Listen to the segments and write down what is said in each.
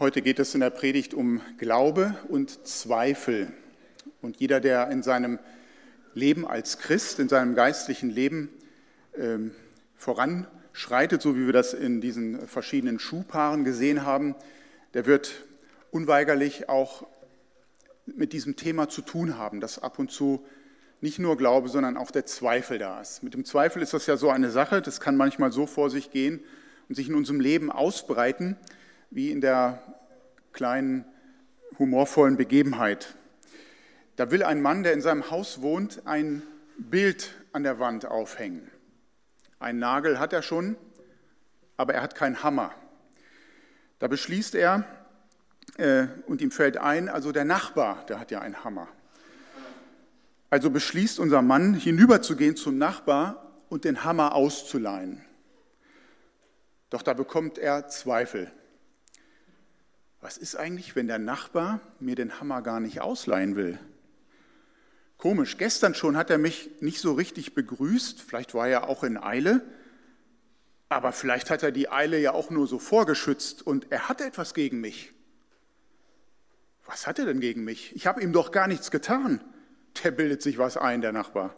Heute geht es in der Predigt um Glaube und Zweifel. Und jeder, der in seinem Leben als Christ, in seinem geistlichen Leben ähm, voranschreitet, so wie wir das in diesen verschiedenen Schuhpaaren gesehen haben, der wird unweigerlich auch mit diesem Thema zu tun haben, dass ab und zu nicht nur Glaube, sondern auch der Zweifel da ist. Mit dem Zweifel ist das ja so eine Sache, das kann manchmal so vor sich gehen und sich in unserem Leben ausbreiten, wie in der kleinen humorvollen Begebenheit. Da will ein Mann, der in seinem Haus wohnt, ein Bild an der Wand aufhängen. Ein Nagel hat er schon, aber er hat keinen Hammer. Da beschließt er, äh, und ihm fällt ein, also der Nachbar, der hat ja einen Hammer. Also beschließt unser Mann, hinüberzugehen zum Nachbar und den Hammer auszuleihen. Doch da bekommt er Zweifel. Was ist eigentlich, wenn der Nachbar mir den Hammer gar nicht ausleihen will? Komisch, gestern schon hat er mich nicht so richtig begrüßt, vielleicht war er auch in Eile, aber vielleicht hat er die Eile ja auch nur so vorgeschützt und er hatte etwas gegen mich. Was hat er denn gegen mich? Ich habe ihm doch gar nichts getan. Der bildet sich was ein, der Nachbar.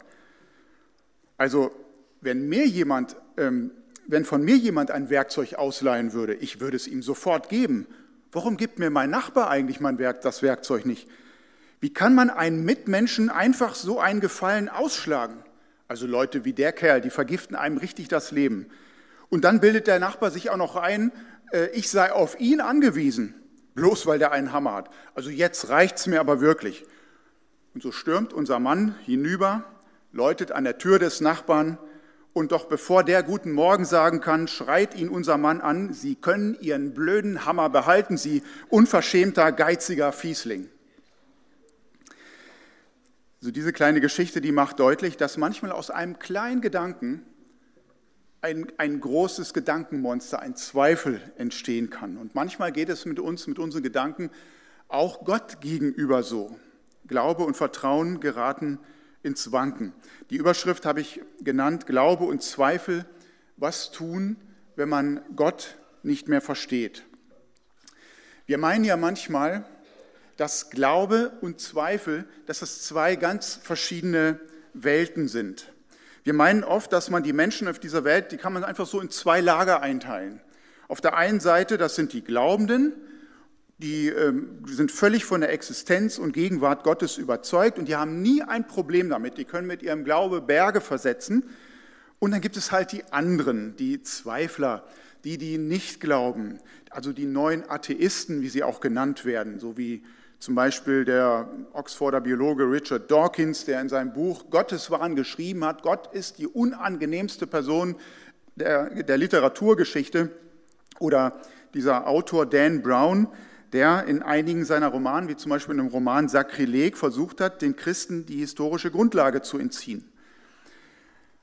Also, wenn mir jemand, ähm, wenn von mir jemand ein Werkzeug ausleihen würde, ich würde es ihm sofort geben Warum gibt mir mein Nachbar eigentlich mein Werk, das Werkzeug nicht? Wie kann man einen Mitmenschen einfach so einen Gefallen ausschlagen? Also Leute wie der Kerl, die vergiften einem richtig das Leben. Und dann bildet der Nachbar sich auch noch ein, äh, ich sei auf ihn angewiesen, bloß weil der einen Hammer hat. Also jetzt reicht's mir aber wirklich. Und so stürmt unser Mann hinüber, läutet an der Tür des Nachbarn und doch bevor der guten Morgen sagen kann, schreit ihn unser Mann an, Sie können Ihren blöden Hammer behalten, Sie unverschämter, geiziger Fiesling. So diese kleine Geschichte, die macht deutlich, dass manchmal aus einem kleinen Gedanken ein, ein großes Gedankenmonster, ein Zweifel entstehen kann. Und manchmal geht es mit uns, mit unseren Gedanken auch Gott gegenüber so. Glaube und Vertrauen geraten ins Wanken. Die Überschrift habe ich genannt, Glaube und Zweifel, was tun, wenn man Gott nicht mehr versteht. Wir meinen ja manchmal, dass Glaube und Zweifel, dass das zwei ganz verschiedene Welten sind. Wir meinen oft, dass man die Menschen auf dieser Welt, die kann man einfach so in zwei Lager einteilen. Auf der einen Seite, das sind die Glaubenden, die ähm, sind völlig von der Existenz und Gegenwart Gottes überzeugt und die haben nie ein Problem damit. Die können mit ihrem Glaube Berge versetzen. Und dann gibt es halt die anderen, die Zweifler, die, die nicht glauben, also die neuen Atheisten, wie sie auch genannt werden, so wie zum Beispiel der Oxforder Biologe Richard Dawkins, der in seinem Buch Gotteswahn geschrieben hat, Gott ist die unangenehmste Person der, der Literaturgeschichte. Oder dieser Autor Dan Brown, der in einigen seiner Romanen, wie zum Beispiel in dem Roman Sakrileg, versucht hat, den Christen die historische Grundlage zu entziehen.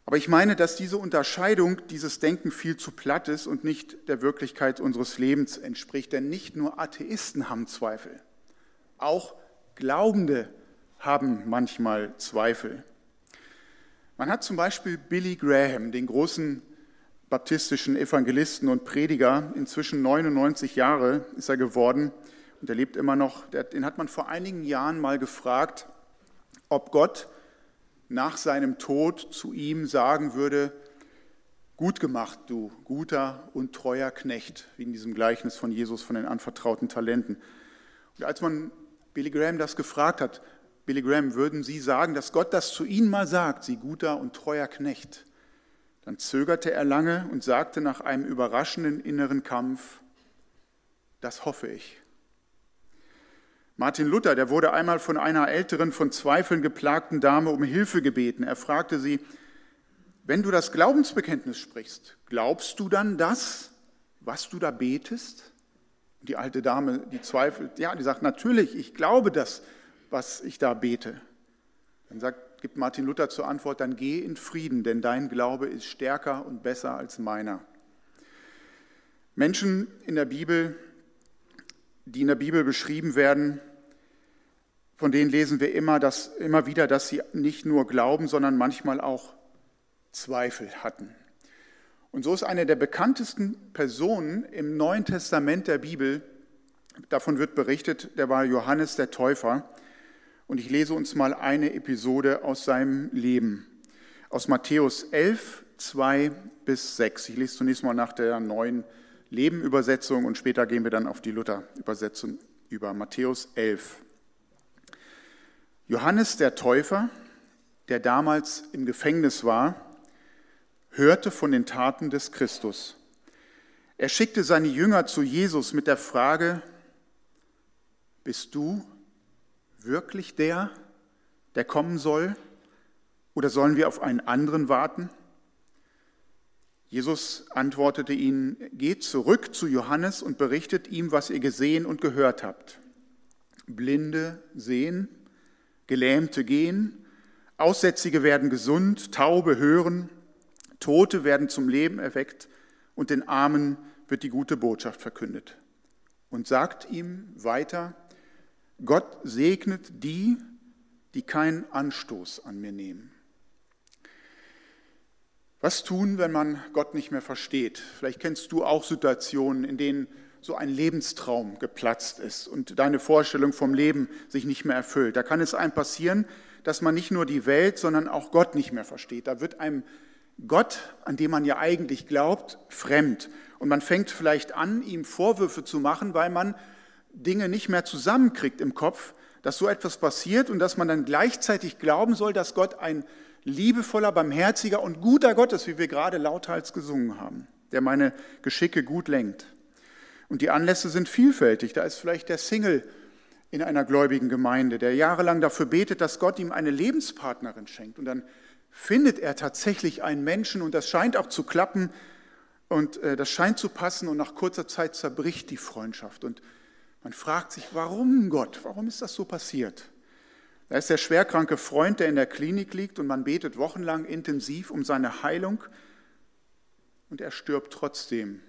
Aber ich meine, dass diese Unterscheidung, dieses Denken viel zu platt ist und nicht der Wirklichkeit unseres Lebens entspricht. Denn nicht nur Atheisten haben Zweifel, auch Glaubende haben manchmal Zweifel. Man hat zum Beispiel Billy Graham, den großen baptistischen Evangelisten und Prediger. Inzwischen 99 Jahre ist er geworden und er lebt immer noch. Den hat man vor einigen Jahren mal gefragt, ob Gott nach seinem Tod zu ihm sagen würde, gut gemacht, du guter und treuer Knecht, wie in diesem Gleichnis von Jesus von den anvertrauten Talenten. Und als man Billy Graham das gefragt hat, Billy Graham, würden Sie sagen, dass Gott das zu Ihnen mal sagt, Sie guter und treuer Knecht? Dann zögerte er lange und sagte nach einem überraschenden inneren Kampf, das hoffe ich. Martin Luther, der wurde einmal von einer älteren, von Zweifeln geplagten Dame um Hilfe gebeten. Er fragte sie, wenn du das Glaubensbekenntnis sprichst, glaubst du dann das, was du da betest? Die alte Dame, die zweifelt, ja, die sagt, natürlich, ich glaube das, was ich da bete. Dann sagt gibt Martin Luther zur Antwort, dann geh in Frieden, denn dein Glaube ist stärker und besser als meiner. Menschen in der Bibel, die in der Bibel beschrieben werden, von denen lesen wir immer, dass, immer wieder, dass sie nicht nur glauben, sondern manchmal auch Zweifel hatten. Und so ist eine der bekanntesten Personen im Neuen Testament der Bibel davon wird berichtet, der war Johannes der Täufer. Und ich lese uns mal eine Episode aus seinem Leben. Aus Matthäus 11, 2 bis 6. Ich lese zunächst mal nach der neuen Lebenübersetzung und später gehen wir dann auf die Luther-Übersetzung über Matthäus 11. Johannes der Täufer, der damals im Gefängnis war, hörte von den Taten des Christus. Er schickte seine Jünger zu Jesus mit der Frage, bist du wirklich der, der kommen soll? Oder sollen wir auf einen anderen warten? Jesus antwortete ihnen, geht zurück zu Johannes und berichtet ihm, was ihr gesehen und gehört habt. Blinde sehen, Gelähmte gehen, Aussätzige werden gesund, Taube hören, Tote werden zum Leben erweckt und den Armen wird die gute Botschaft verkündet. Und sagt ihm weiter, Gott segnet die, die keinen Anstoß an mir nehmen. Was tun, wenn man Gott nicht mehr versteht? Vielleicht kennst du auch Situationen, in denen so ein Lebenstraum geplatzt ist und deine Vorstellung vom Leben sich nicht mehr erfüllt. Da kann es einem passieren, dass man nicht nur die Welt, sondern auch Gott nicht mehr versteht. Da wird einem Gott, an dem man ja eigentlich glaubt, fremd. Und man fängt vielleicht an, ihm Vorwürfe zu machen, weil man Dinge nicht mehr zusammenkriegt im Kopf, dass so etwas passiert und dass man dann gleichzeitig glauben soll, dass Gott ein liebevoller, barmherziger und guter Gott ist, wie wir gerade lauthals gesungen haben, der meine Geschicke gut lenkt. Und die Anlässe sind vielfältig. Da ist vielleicht der Single in einer gläubigen Gemeinde, der jahrelang dafür betet, dass Gott ihm eine Lebenspartnerin schenkt. Und dann findet er tatsächlich einen Menschen und das scheint auch zu klappen und äh, das scheint zu passen und nach kurzer Zeit zerbricht die Freundschaft. Und man fragt sich, warum Gott? Warum ist das so passiert? Da ist der schwerkranke Freund, der in der Klinik liegt und man betet wochenlang intensiv um seine Heilung und er stirbt trotzdem.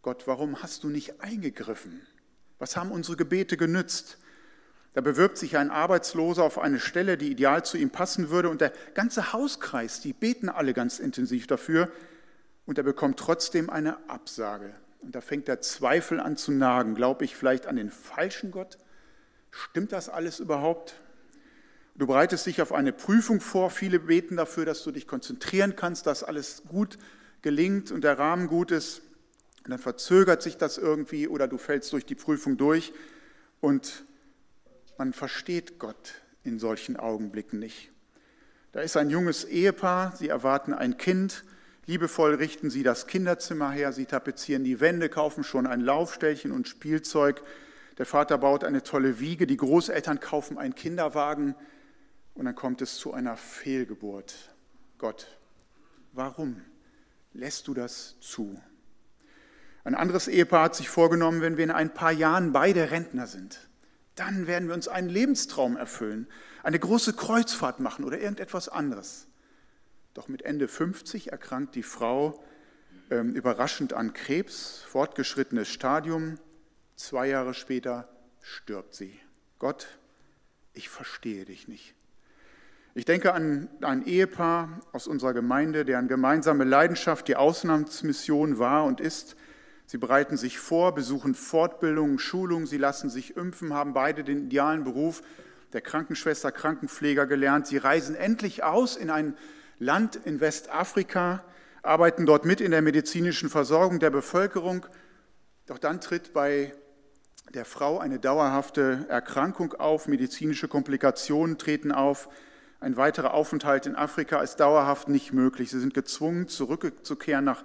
Gott, warum hast du nicht eingegriffen? Was haben unsere Gebete genützt? Da bewirbt sich ein Arbeitsloser auf eine Stelle, die ideal zu ihm passen würde und der ganze Hauskreis, die beten alle ganz intensiv dafür und er bekommt trotzdem eine Absage. Und da fängt der Zweifel an zu nagen. Glaube ich vielleicht an den falschen Gott? Stimmt das alles überhaupt? Du bereitest dich auf eine Prüfung vor. Viele beten dafür, dass du dich konzentrieren kannst, dass alles gut gelingt und der Rahmen gut ist. Und dann verzögert sich das irgendwie oder du fällst durch die Prüfung durch und man versteht Gott in solchen Augenblicken nicht. Da ist ein junges Ehepaar, sie erwarten ein Kind. Liebevoll richten sie das Kinderzimmer her, sie tapezieren die Wände, kaufen schon ein Laufstellchen und Spielzeug. Der Vater baut eine tolle Wiege, die Großeltern kaufen einen Kinderwagen. Und dann kommt es zu einer Fehlgeburt. Gott, warum lässt du das zu? Ein anderes Ehepaar hat sich vorgenommen, wenn wir in ein paar Jahren beide Rentner sind, dann werden wir uns einen Lebenstraum erfüllen, eine große Kreuzfahrt machen oder irgendetwas anderes. Doch mit Ende 50 erkrankt die Frau ähm, überraschend an Krebs, fortgeschrittenes Stadium. Zwei Jahre später stirbt sie. Gott, ich verstehe dich nicht. Ich denke an ein Ehepaar aus unserer Gemeinde, deren gemeinsame Leidenschaft die Auslandsmission war und ist. Sie bereiten sich vor, besuchen Fortbildungen, Schulungen, sie lassen sich impfen, haben beide den idealen Beruf der Krankenschwester, Krankenpfleger gelernt. Sie reisen endlich aus in ein Land in Westafrika, arbeiten dort mit in der medizinischen Versorgung der Bevölkerung. Doch dann tritt bei der Frau eine dauerhafte Erkrankung auf, medizinische Komplikationen treten auf. Ein weiterer Aufenthalt in Afrika ist dauerhaft nicht möglich. Sie sind gezwungen, zurückzukehren nach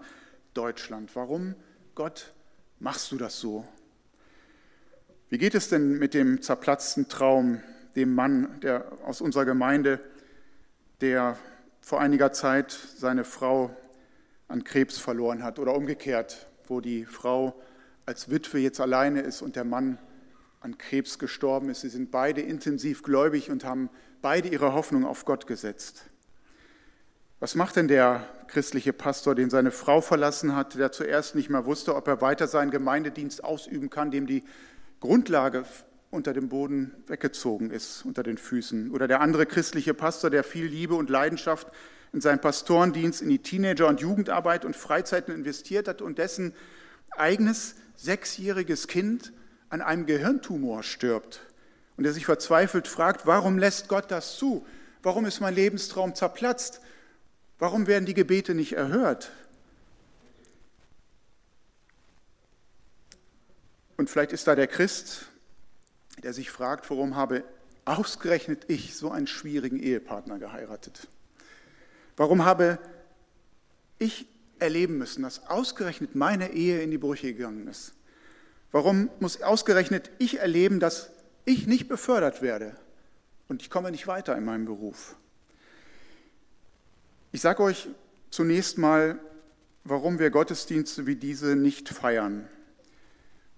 Deutschland. Warum, Gott, machst du das so? Wie geht es denn mit dem zerplatzten Traum, dem Mann der, aus unserer Gemeinde, der vor einiger Zeit seine Frau an Krebs verloren hat oder umgekehrt, wo die Frau als Witwe jetzt alleine ist und der Mann an Krebs gestorben ist. Sie sind beide intensiv gläubig und haben beide ihre Hoffnung auf Gott gesetzt. Was macht denn der christliche Pastor, den seine Frau verlassen hat, der zuerst nicht mehr wusste, ob er weiter seinen Gemeindedienst ausüben kann, dem die Grundlage unter dem Boden weggezogen ist, unter den Füßen? Oder der andere christliche Pastor, der viel Liebe und Leidenschaft in seinen Pastorendienst, in die Teenager- und Jugendarbeit und Freizeiten investiert hat und dessen eigenes sechsjähriges Kind an einem Gehirntumor stirbt und der sich verzweifelt fragt, warum lässt Gott das zu? Warum ist mein Lebenstraum zerplatzt? Warum werden die Gebete nicht erhört? Und vielleicht ist da der Christ, der sich fragt, warum habe ausgerechnet ich so einen schwierigen Ehepartner geheiratet? Warum habe ich erleben müssen, dass ausgerechnet meine Ehe in die Brüche gegangen ist? Warum muss ausgerechnet ich erleben, dass ich nicht befördert werde und ich komme nicht weiter in meinem Beruf? Ich sage euch zunächst mal, warum wir Gottesdienste wie diese nicht feiern.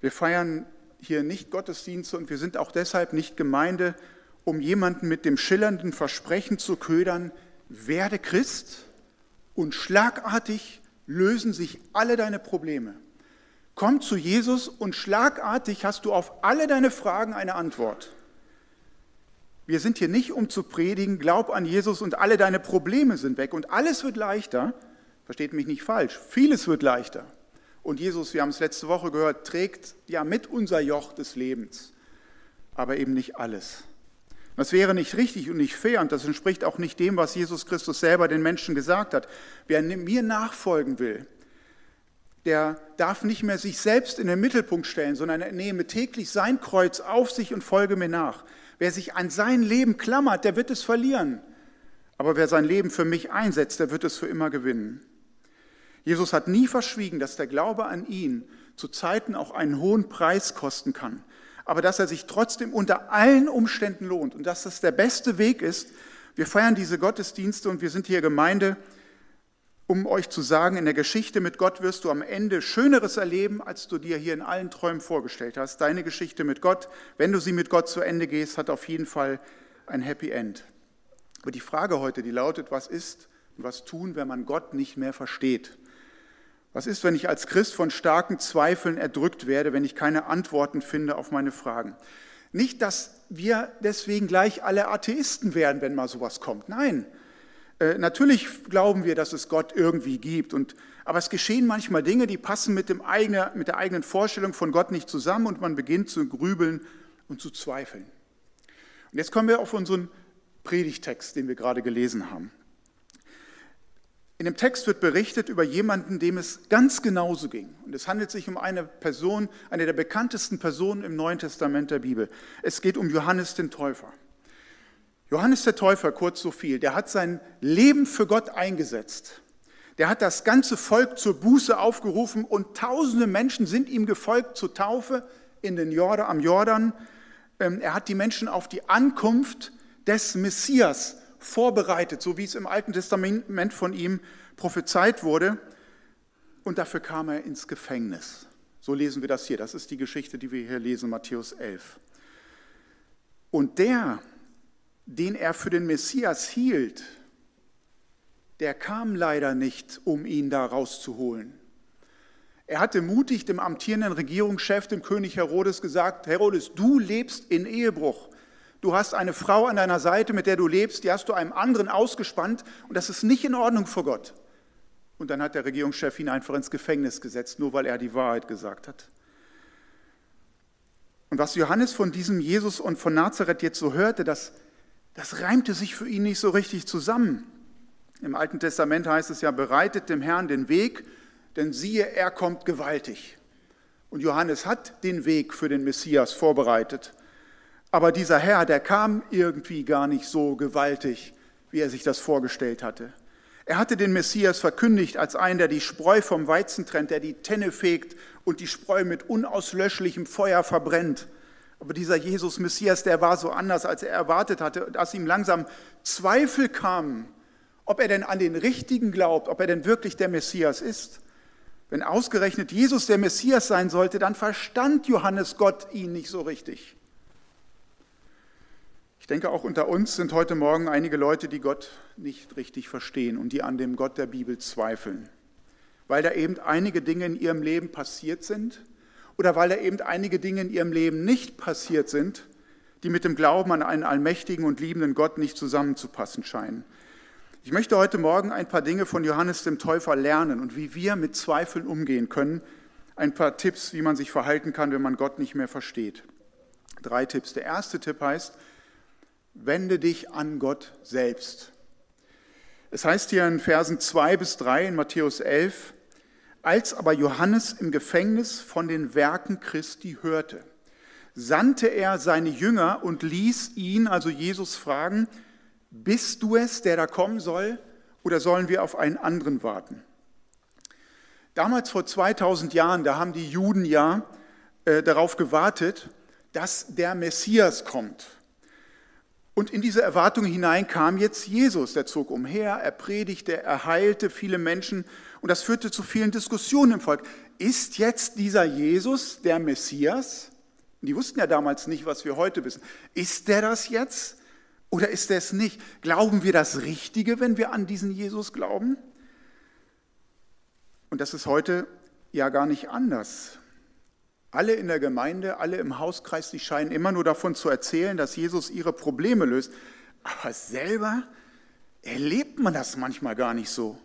Wir feiern hier nicht Gottesdienste und wir sind auch deshalb nicht Gemeinde, um jemanden mit dem schillernden Versprechen zu ködern, werde Christ und schlagartig lösen sich alle deine Probleme. Komm zu Jesus und schlagartig hast du auf alle deine Fragen eine Antwort. Wir sind hier nicht, um zu predigen, glaub an Jesus und alle deine Probleme sind weg und alles wird leichter. Versteht mich nicht falsch, vieles wird leichter. Und Jesus, wir haben es letzte Woche gehört, trägt ja mit unser Joch des Lebens, aber eben nicht alles. Das wäre nicht richtig und nicht fair und das entspricht auch nicht dem, was Jesus Christus selber den Menschen gesagt hat. Wer mir nachfolgen will, der darf nicht mehr sich selbst in den Mittelpunkt stellen, sondern er nehme täglich sein Kreuz auf sich und folge mir nach. Wer sich an sein Leben klammert, der wird es verlieren. Aber wer sein Leben für mich einsetzt, der wird es für immer gewinnen. Jesus hat nie verschwiegen, dass der Glaube an ihn zu Zeiten auch einen hohen Preis kosten kann aber dass er sich trotzdem unter allen Umständen lohnt und dass das der beste Weg ist. Wir feiern diese Gottesdienste und wir sind hier Gemeinde, um euch zu sagen, in der Geschichte mit Gott wirst du am Ende Schöneres erleben, als du dir hier in allen Träumen vorgestellt hast. Deine Geschichte mit Gott, wenn du sie mit Gott zu Ende gehst, hat auf jeden Fall ein Happy End. Aber die Frage heute, die lautet, was ist und was tun, wenn man Gott nicht mehr versteht? Was ist, wenn ich als Christ von starken Zweifeln erdrückt werde, wenn ich keine Antworten finde auf meine Fragen? Nicht, dass wir deswegen gleich alle Atheisten werden, wenn mal sowas kommt. Nein, äh, natürlich glauben wir, dass es Gott irgendwie gibt. Und, aber es geschehen manchmal Dinge, die passen mit, dem eigene, mit der eigenen Vorstellung von Gott nicht zusammen und man beginnt zu grübeln und zu zweifeln. Und jetzt kommen wir auf unseren Predigtext, den wir gerade gelesen haben. In dem Text wird berichtet über jemanden, dem es ganz genauso ging. Und es handelt sich um eine Person, eine der bekanntesten Personen im Neuen Testament der Bibel. Es geht um Johannes den Täufer. Johannes der Täufer, kurz so viel, der hat sein Leben für Gott eingesetzt. Der hat das ganze Volk zur Buße aufgerufen und tausende Menschen sind ihm gefolgt zur Taufe in den Jordan, am Jordan. Ähm, er hat die Menschen auf die Ankunft des Messias vorbereitet, so wie es im Alten Testament von ihm prophezeit wurde. Und dafür kam er ins Gefängnis. So lesen wir das hier. Das ist die Geschichte, die wir hier lesen, Matthäus 11. Und der, den er für den Messias hielt, der kam leider nicht, um ihn da rauszuholen. Er hatte mutig dem amtierenden Regierungschef, dem König Herodes, gesagt, Herodes, du lebst in Ehebruch. Du hast eine Frau an deiner Seite, mit der du lebst, die hast du einem anderen ausgespannt und das ist nicht in Ordnung vor Gott. Und dann hat der Regierungschef ihn einfach ins Gefängnis gesetzt, nur weil er die Wahrheit gesagt hat. Und was Johannes von diesem Jesus und von Nazareth jetzt so hörte, das, das reimte sich für ihn nicht so richtig zusammen. Im Alten Testament heißt es ja, bereitet dem Herrn den Weg, denn siehe, er kommt gewaltig. Und Johannes hat den Weg für den Messias vorbereitet. Aber dieser Herr, der kam irgendwie gar nicht so gewaltig, wie er sich das vorgestellt hatte. Er hatte den Messias verkündigt als einen, der die Spreu vom Weizen trennt, der die Tenne fegt und die Spreu mit unauslöschlichem Feuer verbrennt. Aber dieser Jesus Messias, der war so anders, als er erwartet hatte, dass ihm langsam Zweifel kamen, ob er denn an den Richtigen glaubt, ob er denn wirklich der Messias ist. Wenn ausgerechnet Jesus der Messias sein sollte, dann verstand Johannes Gott ihn nicht so richtig. Ich denke, auch unter uns sind heute Morgen einige Leute, die Gott nicht richtig verstehen und die an dem Gott der Bibel zweifeln, weil da eben einige Dinge in ihrem Leben passiert sind oder weil da eben einige Dinge in ihrem Leben nicht passiert sind, die mit dem Glauben an einen allmächtigen und liebenden Gott nicht zusammenzupassen scheinen. Ich möchte heute Morgen ein paar Dinge von Johannes dem Täufer lernen und wie wir mit Zweifeln umgehen können, ein paar Tipps, wie man sich verhalten kann, wenn man Gott nicht mehr versteht. Drei Tipps. Der erste Tipp heißt, wende dich an Gott selbst. Es heißt hier in Versen 2 bis 3 in Matthäus 11, als aber Johannes im Gefängnis von den Werken Christi hörte, sandte er seine Jünger und ließ ihn, also Jesus, fragen, bist du es, der da kommen soll, oder sollen wir auf einen anderen warten? Damals vor 2000 Jahren, da haben die Juden ja äh, darauf gewartet, dass der Messias kommt. Und in diese Erwartung hinein kam jetzt Jesus. Der zog umher, er predigte, er heilte viele Menschen und das führte zu vielen Diskussionen im Volk. Ist jetzt dieser Jesus der Messias? die wussten ja damals nicht, was wir heute wissen. Ist der das jetzt oder ist er es nicht? Glauben wir das Richtige, wenn wir an diesen Jesus glauben? Und das ist heute ja gar nicht anders. Alle in der Gemeinde, alle im Hauskreis, die scheinen immer nur davon zu erzählen, dass Jesus ihre Probleme löst. Aber selber erlebt man das manchmal gar nicht so.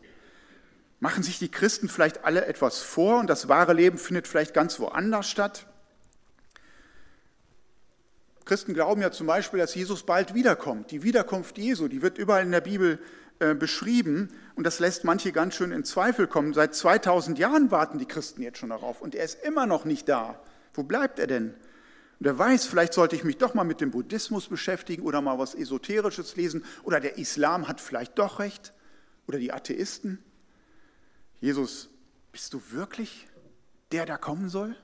Machen sich die Christen vielleicht alle etwas vor und das wahre Leben findet vielleicht ganz woanders statt? Christen glauben ja zum Beispiel, dass Jesus bald wiederkommt. Die Wiederkunft Jesu, die wird überall in der Bibel äh, beschrieben und das lässt manche ganz schön in Zweifel kommen. Seit 2000 Jahren warten die Christen jetzt schon darauf und er ist immer noch nicht da. Wo bleibt er denn? Und er weiß, vielleicht sollte ich mich doch mal mit dem Buddhismus beschäftigen oder mal was Esoterisches lesen oder der Islam hat vielleicht doch recht oder die Atheisten. Jesus, bist du wirklich der, der kommen soll?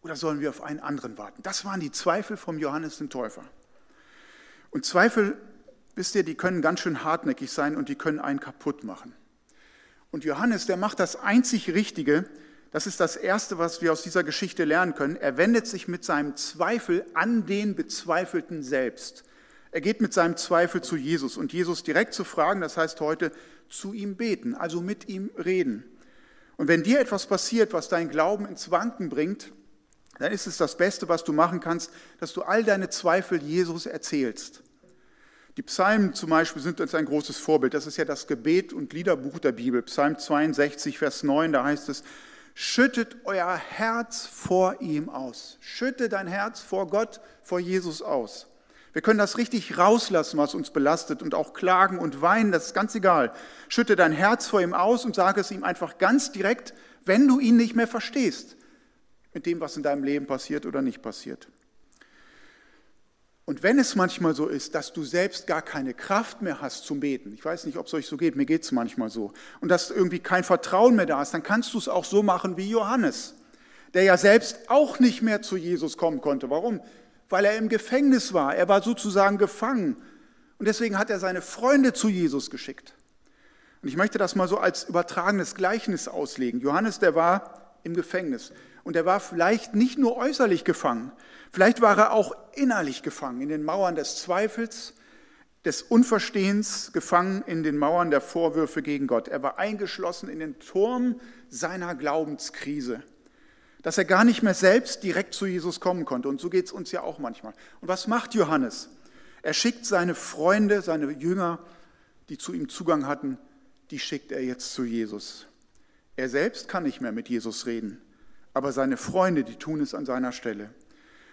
Oder sollen wir auf einen anderen warten? Das waren die Zweifel vom Johannes den Täufer. Und Zweifel wisst ihr, die können ganz schön hartnäckig sein und die können einen kaputt machen. Und Johannes, der macht das einzig Richtige, das ist das Erste, was wir aus dieser Geschichte lernen können. Er wendet sich mit seinem Zweifel an den Bezweifelten selbst. Er geht mit seinem Zweifel zu Jesus und Jesus direkt zu fragen, das heißt heute zu ihm beten, also mit ihm reden. Und wenn dir etwas passiert, was dein Glauben ins Wanken bringt, dann ist es das Beste, was du machen kannst, dass du all deine Zweifel Jesus erzählst. Die Psalmen zum Beispiel sind uns ein großes Vorbild. Das ist ja das Gebet und Liederbuch der Bibel. Psalm 62, Vers 9, da heißt es, schüttet euer Herz vor ihm aus. Schütte dein Herz vor Gott, vor Jesus aus. Wir können das richtig rauslassen, was uns belastet und auch klagen und weinen, das ist ganz egal. Schütte dein Herz vor ihm aus und sage es ihm einfach ganz direkt, wenn du ihn nicht mehr verstehst, mit dem, was in deinem Leben passiert oder nicht passiert. Und wenn es manchmal so ist, dass du selbst gar keine Kraft mehr hast zum Beten, ich weiß nicht, ob es euch so geht, mir geht es manchmal so, und dass irgendwie kein Vertrauen mehr da ist, dann kannst du es auch so machen wie Johannes, der ja selbst auch nicht mehr zu Jesus kommen konnte. Warum? Weil er im Gefängnis war. Er war sozusagen gefangen. Und deswegen hat er seine Freunde zu Jesus geschickt. Und ich möchte das mal so als übertragenes Gleichnis auslegen. Johannes, der war im Gefängnis. Und er war vielleicht nicht nur äußerlich gefangen, vielleicht war er auch innerlich gefangen, in den Mauern des Zweifels, des Unverstehens, gefangen in den Mauern der Vorwürfe gegen Gott. Er war eingeschlossen in den Turm seiner Glaubenskrise, dass er gar nicht mehr selbst direkt zu Jesus kommen konnte. Und so geht es uns ja auch manchmal. Und was macht Johannes? Er schickt seine Freunde, seine Jünger, die zu ihm Zugang hatten, die schickt er jetzt zu Jesus. Er selbst kann nicht mehr mit Jesus reden aber seine Freunde, die tun es an seiner Stelle.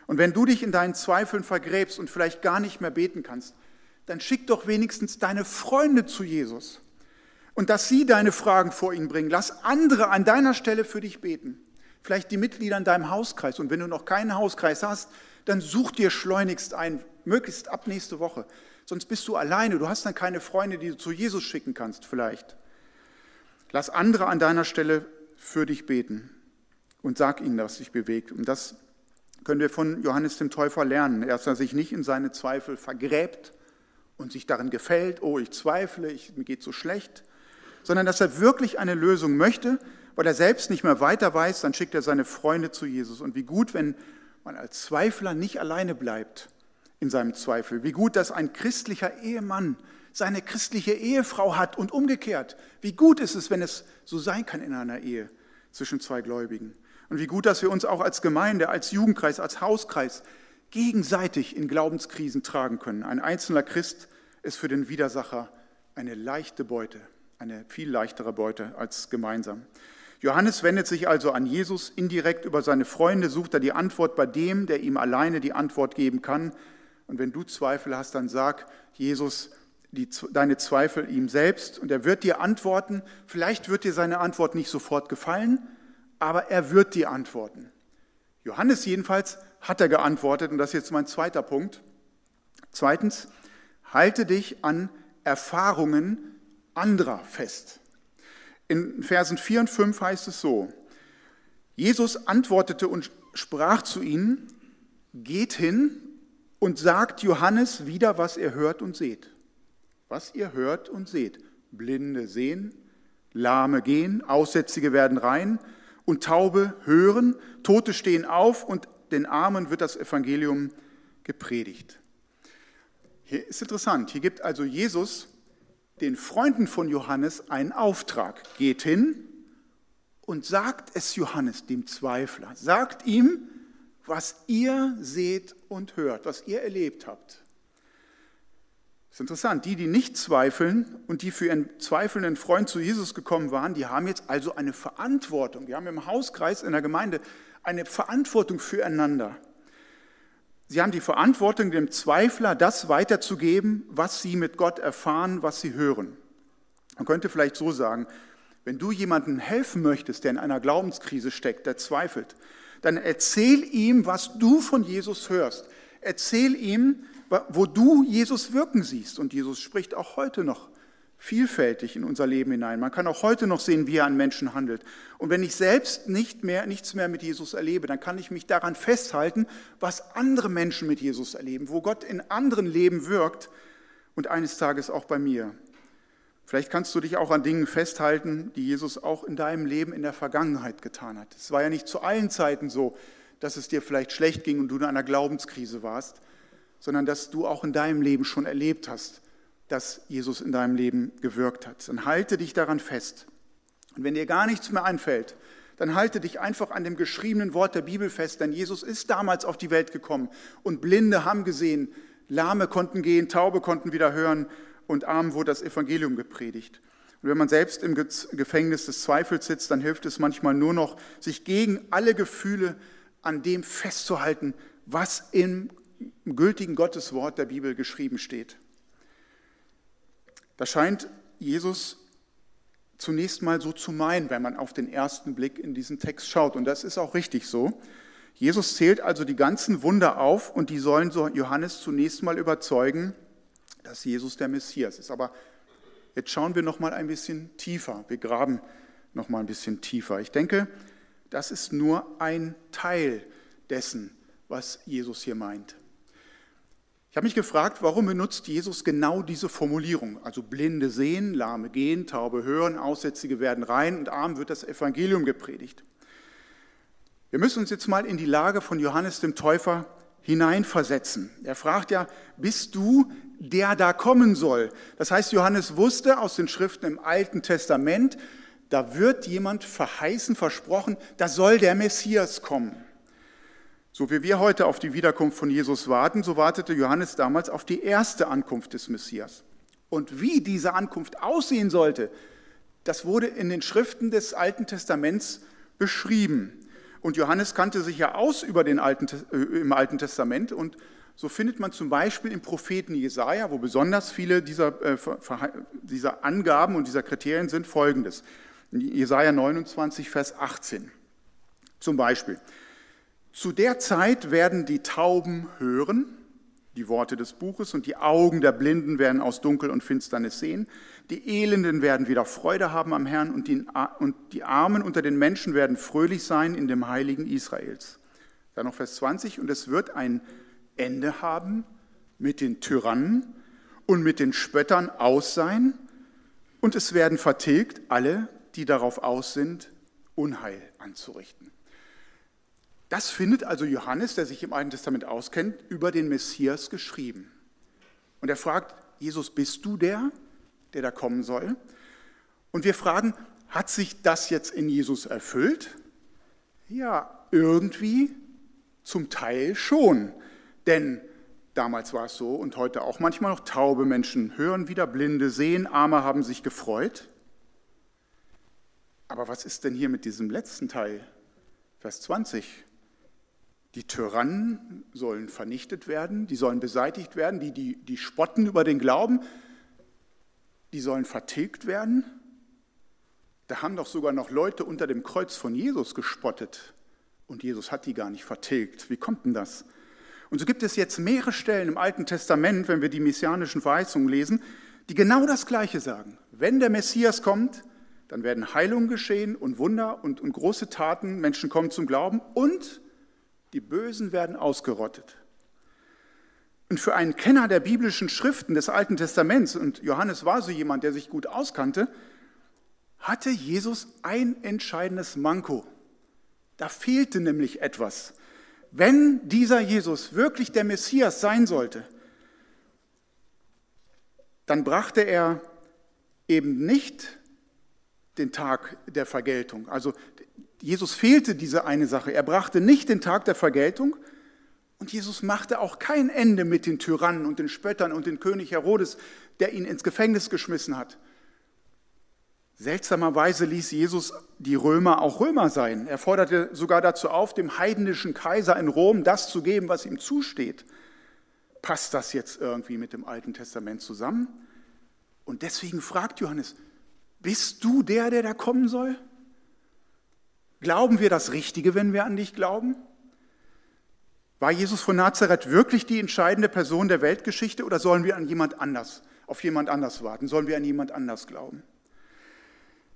Und wenn du dich in deinen Zweifeln vergräbst und vielleicht gar nicht mehr beten kannst, dann schick doch wenigstens deine Freunde zu Jesus und dass sie deine Fragen vor ihn bringen. Lass andere an deiner Stelle für dich beten. Vielleicht die Mitglieder in deinem Hauskreis. Und wenn du noch keinen Hauskreis hast, dann such dir schleunigst ein, möglichst ab nächste Woche. Sonst bist du alleine. Du hast dann keine Freunde, die du zu Jesus schicken kannst, vielleicht. Lass andere an deiner Stelle für dich beten und sag ihnen, was sich bewegt. Und das können wir von Johannes dem Täufer lernen, dass er sich nicht in seine Zweifel vergräbt und sich darin gefällt, oh, ich zweifle, ich, mir geht so schlecht, sondern dass er wirklich eine Lösung möchte, weil er selbst nicht mehr weiter weiß, dann schickt er seine Freunde zu Jesus. Und wie gut, wenn man als Zweifler nicht alleine bleibt in seinem Zweifel. Wie gut, dass ein christlicher Ehemann seine christliche Ehefrau hat und umgekehrt. Wie gut ist es, wenn es so sein kann in einer Ehe zwischen zwei Gläubigen. Und wie gut, dass wir uns auch als Gemeinde, als Jugendkreis, als Hauskreis gegenseitig in Glaubenskrisen tragen können. Ein einzelner Christ ist für den Widersacher eine leichte Beute, eine viel leichtere Beute als gemeinsam. Johannes wendet sich also an Jesus indirekt über seine Freunde, sucht er die Antwort bei dem, der ihm alleine die Antwort geben kann. Und wenn du Zweifel hast, dann sag Jesus die, deine Zweifel ihm selbst und er wird dir antworten. Vielleicht wird dir seine Antwort nicht sofort gefallen, aber er wird dir antworten. Johannes jedenfalls hat er geantwortet und das ist jetzt mein zweiter Punkt. Zweitens, halte dich an Erfahrungen anderer fest. In Versen 4 und 5 heißt es so, Jesus antwortete und sprach zu ihnen, geht hin und sagt Johannes wieder, was ihr hört und seht. Was ihr hört und seht. Blinde sehen, Lahme gehen, Aussätzige werden rein und Taube hören, Tote stehen auf und den Armen wird das Evangelium gepredigt. Hier ist interessant, hier gibt also Jesus den Freunden von Johannes einen Auftrag. Geht hin und sagt es Johannes, dem Zweifler. Sagt ihm, was ihr seht und hört, was ihr erlebt habt. Ist interessant. Die, die nicht zweifeln und die für ihren zweifelnden Freund zu Jesus gekommen waren, die haben jetzt also eine Verantwortung. Die haben im Hauskreis in der Gemeinde eine Verantwortung füreinander. Sie haben die Verantwortung, dem Zweifler das weiterzugeben, was sie mit Gott erfahren, was sie hören. Man könnte vielleicht so sagen, wenn du jemandem helfen möchtest, der in einer Glaubenskrise steckt, der zweifelt, dann erzähl ihm, was du von Jesus hörst. Erzähl ihm, wo du Jesus wirken siehst. Und Jesus spricht auch heute noch vielfältig in unser Leben hinein. Man kann auch heute noch sehen, wie er an Menschen handelt. Und wenn ich selbst nicht mehr, nichts mehr mit Jesus erlebe, dann kann ich mich daran festhalten, was andere Menschen mit Jesus erleben, wo Gott in anderen Leben wirkt und eines Tages auch bei mir. Vielleicht kannst du dich auch an Dingen festhalten, die Jesus auch in deinem Leben in der Vergangenheit getan hat. Es war ja nicht zu allen Zeiten so, dass es dir vielleicht schlecht ging und du in einer Glaubenskrise warst, sondern dass du auch in deinem Leben schon erlebt hast, dass Jesus in deinem Leben gewirkt hat. Dann halte dich daran fest. Und wenn dir gar nichts mehr einfällt, dann halte dich einfach an dem geschriebenen Wort der Bibel fest, denn Jesus ist damals auf die Welt gekommen und Blinde haben gesehen, Lahme konnten gehen, Taube konnten wieder hören und Armen wurde das Evangelium gepredigt. Und wenn man selbst im Gefängnis des Zweifels sitzt, dann hilft es manchmal nur noch, sich gegen alle Gefühle an dem festzuhalten, was im gültigen Gotteswort der Bibel geschrieben steht. Das scheint Jesus zunächst mal so zu meinen, wenn man auf den ersten Blick in diesen Text schaut. Und das ist auch richtig so. Jesus zählt also die ganzen Wunder auf und die sollen so Johannes zunächst mal überzeugen, dass Jesus der Messias ist. Aber jetzt schauen wir noch mal ein bisschen tiefer. Wir graben noch mal ein bisschen tiefer. Ich denke, das ist nur ein Teil dessen, was Jesus hier meint. Ich habe mich gefragt, warum benutzt Jesus genau diese Formulierung? Also Blinde sehen, Lahme gehen, Taube hören, Aussätzige werden rein und arm wird das Evangelium gepredigt. Wir müssen uns jetzt mal in die Lage von Johannes dem Täufer hineinversetzen. Er fragt ja, bist du der da kommen soll? Das heißt, Johannes wusste aus den Schriften im Alten Testament, da wird jemand verheißen, versprochen, da soll der Messias kommen. So wie wir heute auf die Wiederkunft von Jesus warten, so wartete Johannes damals auf die erste Ankunft des Messias. Und wie diese Ankunft aussehen sollte, das wurde in den Schriften des Alten Testaments beschrieben. Und Johannes kannte sich ja aus über den Alten, äh, im Alten Testament und so findet man zum Beispiel im Propheten Jesaja, wo besonders viele dieser, äh, dieser Angaben und dieser Kriterien sind, folgendes. Jesaja 29, Vers 18. Zum Beispiel. Zu der Zeit werden die Tauben hören, die Worte des Buches, und die Augen der Blinden werden aus Dunkel und Finsternis sehen. Die Elenden werden wieder Freude haben am Herrn und die, und die Armen unter den Menschen werden fröhlich sein in dem Heiligen Israels. Dann noch Vers 20, und es wird ein Ende haben mit den Tyrannen und mit den Spöttern aus sein, und es werden vertilgt alle, die darauf aus sind, Unheil anzurichten. Das findet also Johannes, der sich im Alten Testament auskennt, über den Messias geschrieben. Und er fragt, Jesus, bist du der, der da kommen soll? Und wir fragen, hat sich das jetzt in Jesus erfüllt? Ja, irgendwie zum Teil schon. Denn damals war es so und heute auch manchmal noch taube Menschen hören wieder, blinde sehen, Arme haben sich gefreut. Aber was ist denn hier mit diesem letzten Teil? Vers 20. Die Tyrannen sollen vernichtet werden, die sollen beseitigt werden, die, die, die spotten über den Glauben, die sollen vertilgt werden. Da haben doch sogar noch Leute unter dem Kreuz von Jesus gespottet und Jesus hat die gar nicht vertilgt. Wie kommt denn das? Und so gibt es jetzt mehrere Stellen im Alten Testament, wenn wir die messianischen Verheißungen lesen, die genau das Gleiche sagen. Wenn der Messias kommt, dann werden Heilungen geschehen und Wunder und, und große Taten, Menschen kommen zum Glauben und die Bösen werden ausgerottet. Und für einen Kenner der biblischen Schriften des Alten Testaments, und Johannes war so jemand, der sich gut auskannte, hatte Jesus ein entscheidendes Manko. Da fehlte nämlich etwas. Wenn dieser Jesus wirklich der Messias sein sollte, dann brachte er eben nicht den Tag der Vergeltung. Also Jesus fehlte diese eine Sache. Er brachte nicht den Tag der Vergeltung und Jesus machte auch kein Ende mit den Tyrannen und den Spöttern und den König Herodes, der ihn ins Gefängnis geschmissen hat. Seltsamerweise ließ Jesus die Römer auch Römer sein. Er forderte sogar dazu auf, dem heidnischen Kaiser in Rom das zu geben, was ihm zusteht. Passt das jetzt irgendwie mit dem Alten Testament zusammen? Und deswegen fragt Johannes, bist du der, der da kommen soll? Glauben wir das Richtige, wenn wir an dich glauben? War Jesus von Nazareth wirklich die entscheidende Person der Weltgeschichte oder sollen wir an jemand anders, auf jemand anders warten? Sollen wir an jemand anders glauben?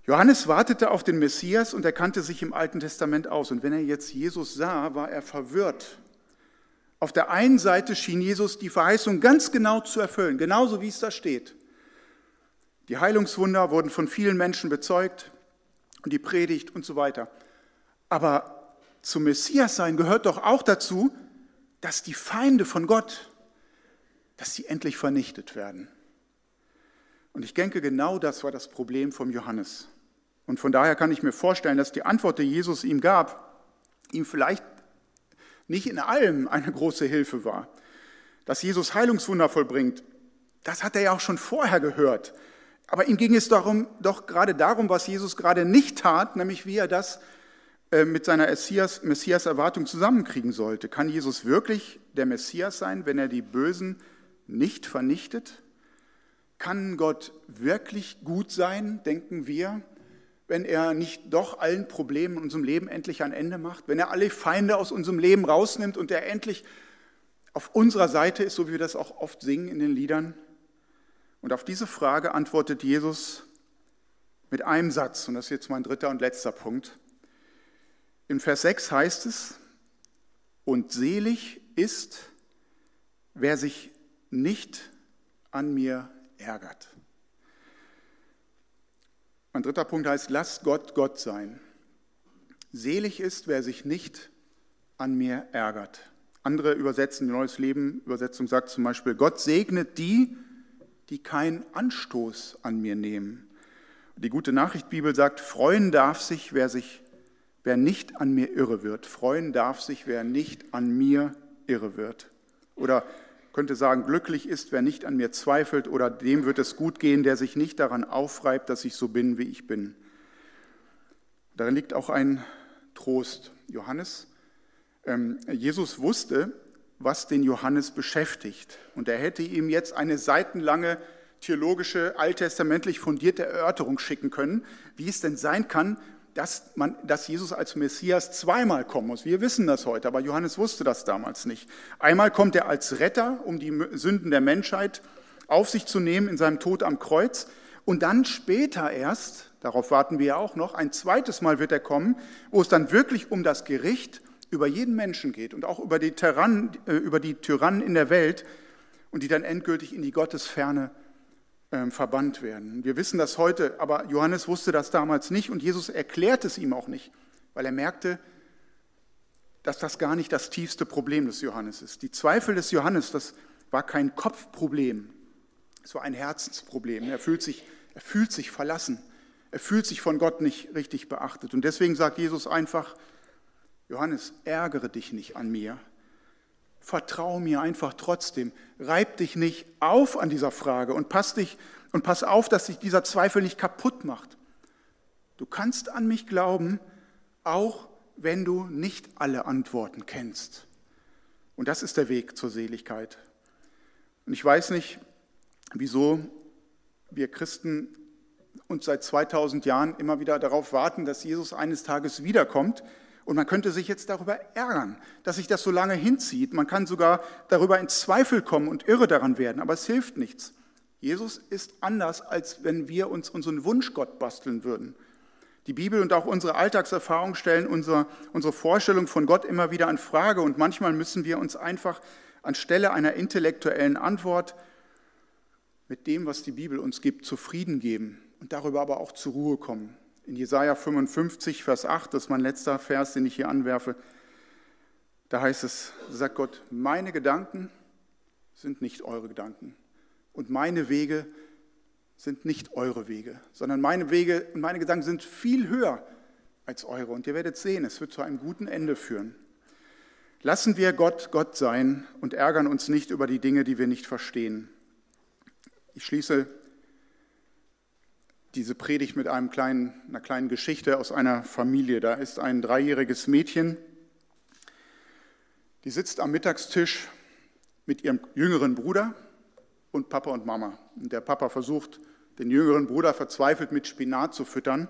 Johannes wartete auf den Messias und er kannte sich im Alten Testament aus. Und wenn er jetzt Jesus sah, war er verwirrt. Auf der einen Seite schien Jesus die Verheißung ganz genau zu erfüllen, genauso wie es da steht. Die Heilungswunder wurden von vielen Menschen bezeugt und die Predigt und so weiter. Aber zum Messias sein gehört doch auch dazu, dass die Feinde von Gott, dass sie endlich vernichtet werden. Und ich denke, genau das war das Problem vom Johannes. Und von daher kann ich mir vorstellen, dass die Antwort, die Jesus ihm gab, ihm vielleicht nicht in allem eine große Hilfe war. Dass Jesus Heilungswunder vollbringt, das hat er ja auch schon vorher gehört. Aber ihm ging es darum, doch gerade darum, was Jesus gerade nicht tat, nämlich wie er das mit seiner Messias-Erwartung zusammenkriegen sollte. Kann Jesus wirklich der Messias sein, wenn er die Bösen nicht vernichtet? Kann Gott wirklich gut sein, denken wir, wenn er nicht doch allen Problemen in unserem Leben endlich ein Ende macht? Wenn er alle Feinde aus unserem Leben rausnimmt und er endlich auf unserer Seite ist, so wie wir das auch oft singen in den Liedern? Und auf diese Frage antwortet Jesus mit einem Satz, und das ist jetzt mein dritter und letzter Punkt. In Vers 6 heißt es, und selig ist, wer sich nicht an mir ärgert. Mein dritter Punkt heißt, lasst Gott Gott sein. Selig ist, wer sich nicht an mir ärgert. Andere übersetzen, die Neues Leben Übersetzung sagt zum Beispiel, Gott segnet die, die keinen Anstoß an mir nehmen. Die gute Nachricht Bibel sagt, freuen darf sich, wer sich Wer nicht an mir irre wird, freuen darf sich, wer nicht an mir irre wird. Oder könnte sagen, glücklich ist, wer nicht an mir zweifelt, oder dem wird es gut gehen, der sich nicht daran aufreibt, dass ich so bin, wie ich bin. Darin liegt auch ein Trost. Johannes, ähm, Jesus wusste, was den Johannes beschäftigt. Und er hätte ihm jetzt eine seitenlange theologische, alttestamentlich fundierte Erörterung schicken können, wie es denn sein kann, dass, man, dass Jesus als Messias zweimal kommen muss. Wir wissen das heute, aber Johannes wusste das damals nicht. Einmal kommt er als Retter, um die Sünden der Menschheit auf sich zu nehmen in seinem Tod am Kreuz. Und dann später erst, darauf warten wir ja auch noch, ein zweites Mal wird er kommen, wo es dann wirklich um das Gericht über jeden Menschen geht und auch über die, Tyrannen, äh, über die Tyrannen in der Welt und die dann endgültig in die Gottesferne ähm, verbannt werden. Wir wissen das heute, aber Johannes wusste das damals nicht und Jesus erklärt es ihm auch nicht, weil er merkte, dass das gar nicht das tiefste Problem des Johannes ist. Die Zweifel des Johannes, das war kein Kopfproblem, es war ein Herzensproblem. Er fühlt sich, er fühlt sich verlassen, er fühlt sich von Gott nicht richtig beachtet. Und deswegen sagt Jesus einfach, Johannes, ärgere dich nicht an mir, Vertrau mir einfach trotzdem. Reib dich nicht auf an dieser Frage und pass, dich, und pass auf, dass sich dieser Zweifel nicht kaputt macht. Du kannst an mich glauben, auch wenn du nicht alle Antworten kennst. Und das ist der Weg zur Seligkeit. Und ich weiß nicht, wieso wir Christen uns seit 2000 Jahren immer wieder darauf warten, dass Jesus eines Tages wiederkommt. Und man könnte sich jetzt darüber ärgern, dass sich das so lange hinzieht. Man kann sogar darüber in Zweifel kommen und irre daran werden, aber es hilft nichts. Jesus ist anders, als wenn wir uns unseren Wunschgott basteln würden. Die Bibel und auch unsere Alltagserfahrung stellen unsere, unsere Vorstellung von Gott immer wieder in Frage und manchmal müssen wir uns einfach anstelle einer intellektuellen Antwort mit dem, was die Bibel uns gibt, zufrieden geben und darüber aber auch zur Ruhe kommen. In Jesaja 55, Vers 8, das ist mein letzter Vers, den ich hier anwerfe, da heißt es, sagt Gott, meine Gedanken sind nicht eure Gedanken und meine Wege sind nicht eure Wege, sondern meine Wege und meine Gedanken sind viel höher als eure. Und ihr werdet sehen, es wird zu einem guten Ende führen. Lassen wir Gott Gott sein und ärgern uns nicht über die Dinge, die wir nicht verstehen. Ich schließe diese Predigt mit einem kleinen, einer kleinen Geschichte aus einer Familie. Da ist ein dreijähriges Mädchen, die sitzt am Mittagstisch mit ihrem jüngeren Bruder und Papa und Mama. Und der Papa versucht, den jüngeren Bruder verzweifelt mit Spinat zu füttern.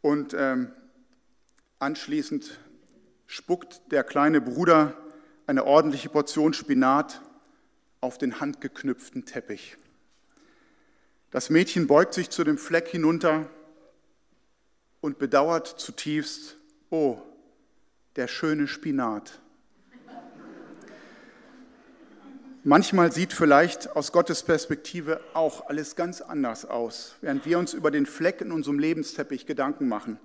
Und ähm, anschließend spuckt der kleine Bruder eine ordentliche Portion Spinat auf den handgeknüpften Teppich. Das Mädchen beugt sich zu dem Fleck hinunter und bedauert zutiefst, oh, der schöne Spinat. Manchmal sieht vielleicht aus Gottes Perspektive auch alles ganz anders aus, während wir uns über den Fleck in unserem Lebensteppich Gedanken machen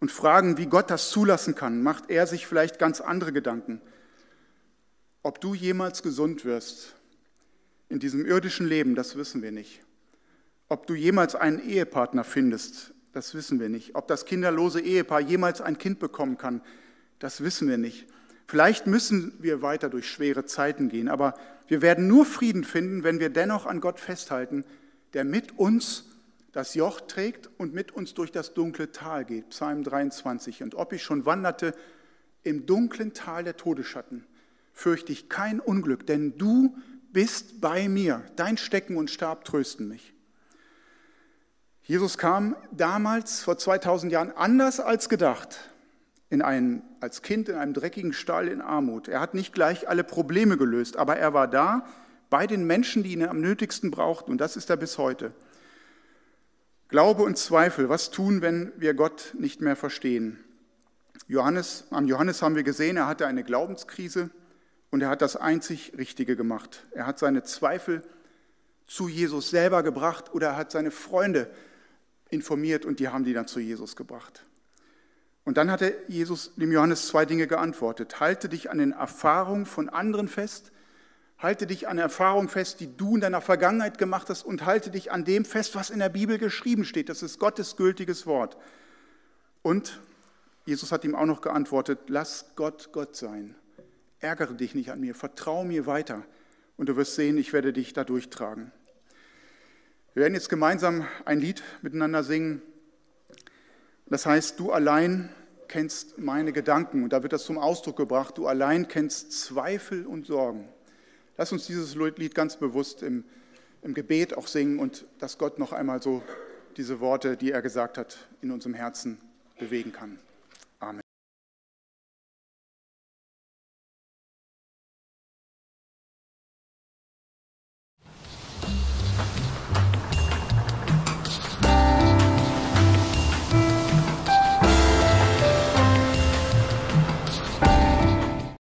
und fragen, wie Gott das zulassen kann, macht er sich vielleicht ganz andere Gedanken. Ob du jemals gesund wirst in diesem irdischen Leben, das wissen wir nicht. Ob du jemals einen Ehepartner findest, das wissen wir nicht. Ob das kinderlose Ehepaar jemals ein Kind bekommen kann, das wissen wir nicht. Vielleicht müssen wir weiter durch schwere Zeiten gehen, aber wir werden nur Frieden finden, wenn wir dennoch an Gott festhalten, der mit uns das Joch trägt und mit uns durch das dunkle Tal geht. Psalm 23. Und ob ich schon wanderte im dunklen Tal der Todesschatten, fürchte ich kein Unglück, denn du bist bei mir. Dein Stecken und Stab trösten mich. Jesus kam damals vor 2000 Jahren anders als gedacht in einen, als Kind in einem dreckigen Stall in Armut. Er hat nicht gleich alle Probleme gelöst, aber er war da bei den Menschen, die ihn am nötigsten brauchten. Und das ist er bis heute. Glaube und Zweifel, was tun, wenn wir Gott nicht mehr verstehen? Johannes, am Johannes haben wir gesehen, er hatte eine Glaubenskrise und er hat das einzig Richtige gemacht. Er hat seine Zweifel zu Jesus selber gebracht oder er hat seine Freunde informiert und die haben die dann zu Jesus gebracht. Und dann hatte Jesus dem Johannes zwei Dinge geantwortet. Halte dich an den Erfahrungen von anderen fest, halte dich an Erfahrungen fest, die du in deiner Vergangenheit gemacht hast und halte dich an dem fest, was in der Bibel geschrieben steht. Das ist Gottes gültiges Wort. Und Jesus hat ihm auch noch geantwortet, lass Gott Gott sein. Ärgere dich nicht an mir, vertraue mir weiter und du wirst sehen, ich werde dich da durchtragen. Wir werden jetzt gemeinsam ein Lied miteinander singen. Das heißt, du allein kennst meine Gedanken. Und da wird das zum Ausdruck gebracht, du allein kennst Zweifel und Sorgen. Lass uns dieses Lied ganz bewusst im, im Gebet auch singen und dass Gott noch einmal so diese Worte, die er gesagt hat, in unserem Herzen bewegen kann.